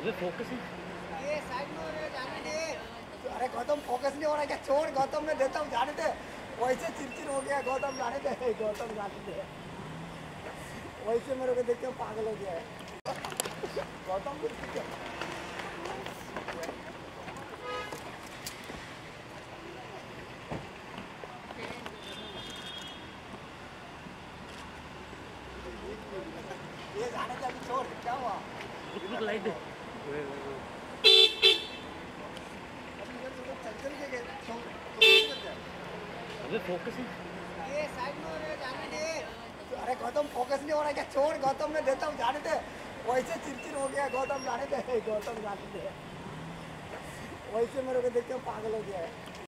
अबे फोकस ये साइड में जाने दे। अरे, गौतम फोकस नहीं हो रहा, क्या छोड़ गौतम में देता हूँ, जाने दे। वैसे चिरचिर हो गया गौतम जाने दे गौतम जाने दे। वैसे मेरे को देख के पागल हो गया है। गौतम ये जाने का अभी छोड़ क्या हुआ? लाइट फोकस अरे गौतम फोकस नहीं हो रहा क्या छोड़, गौतम में देता हूँ, जाने दे। वैसे चिड़चिड़ हो गया, गौतम, जाने दे। गौतम, जाने दे। वैसे मेरे को देख के पागल हो गया है।